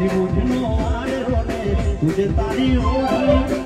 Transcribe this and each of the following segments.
জীবন আর রনে তুজে তারি ও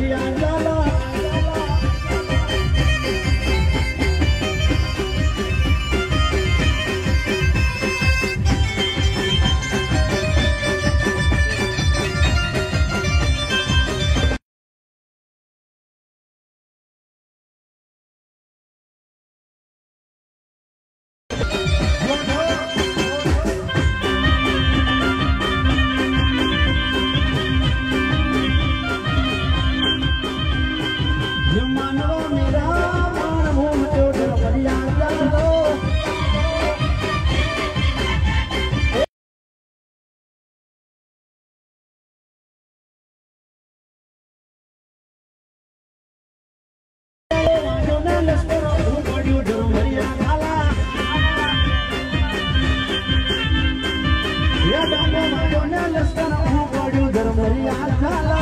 Thank ولسنا وهم وجود المريح تعالى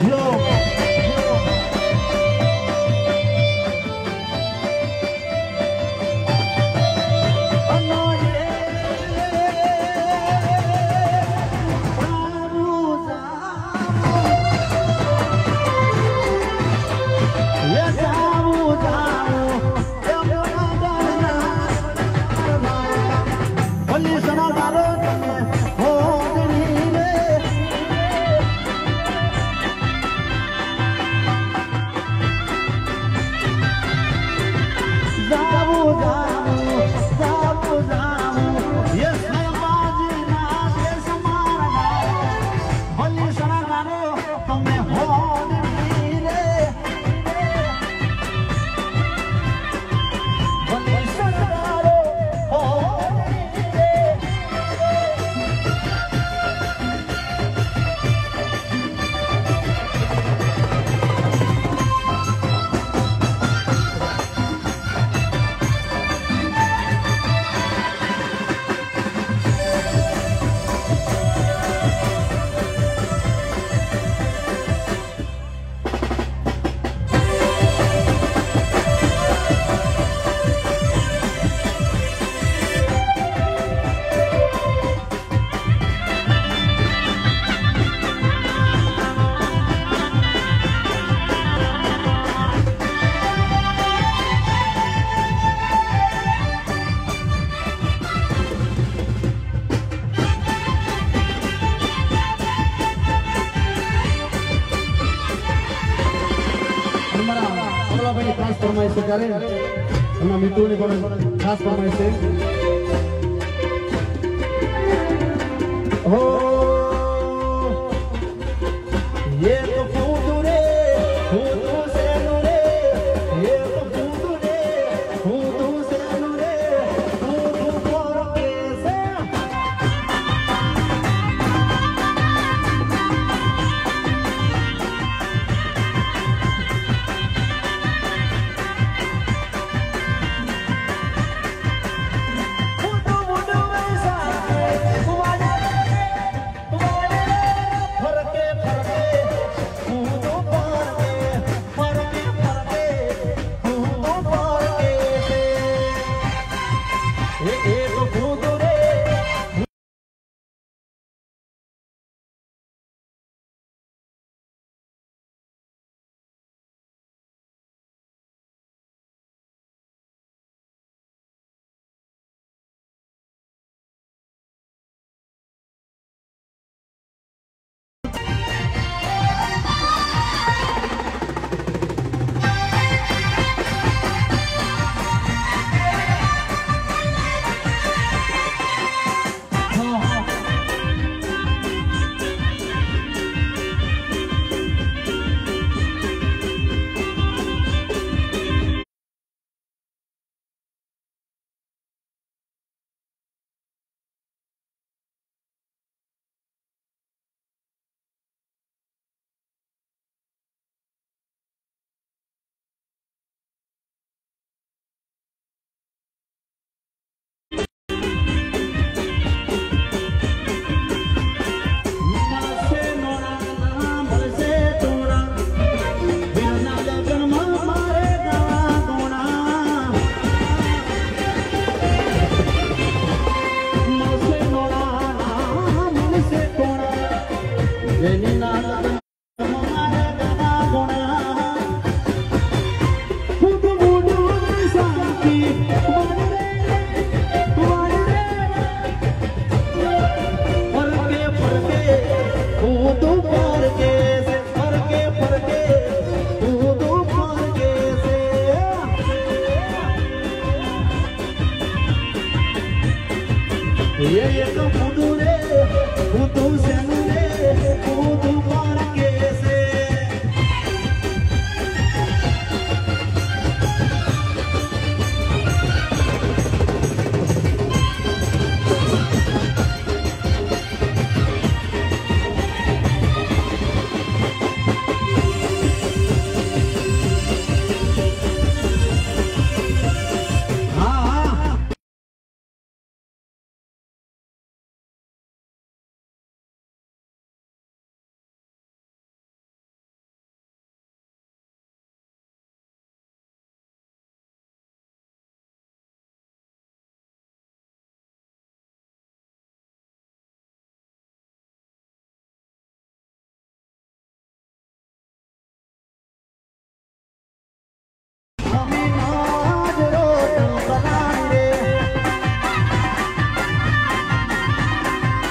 Yo. Casper Maestro Karen. Hola, mi túnico, Casper Maestro. E aí, campo dure, o né? doce é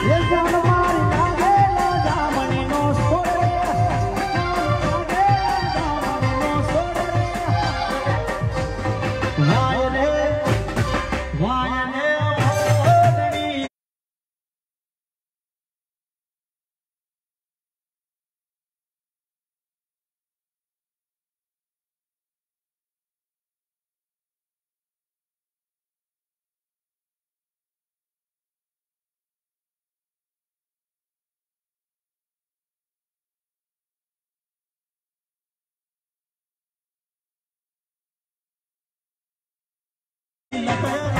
يجعل Happy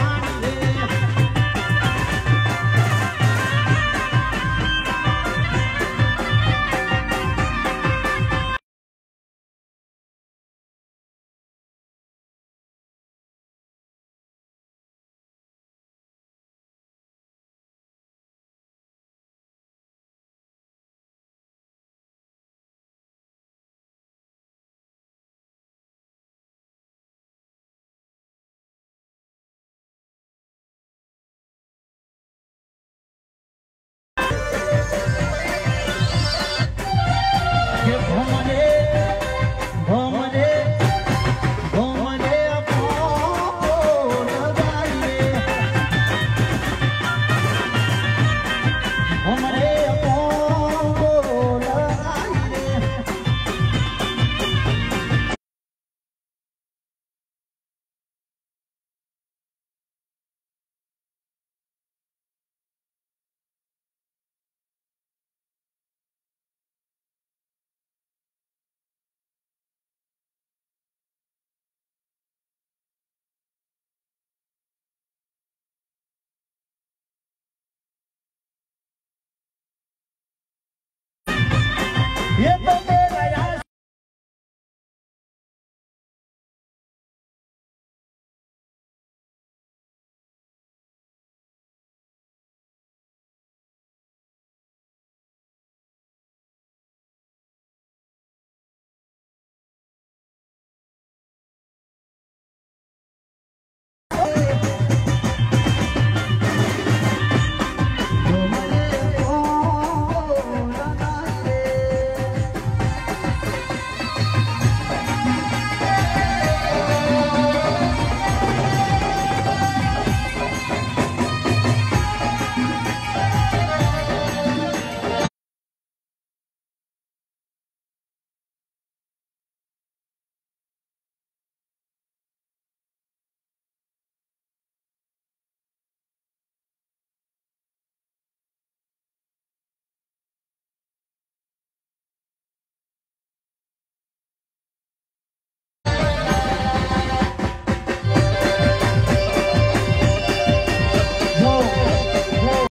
原本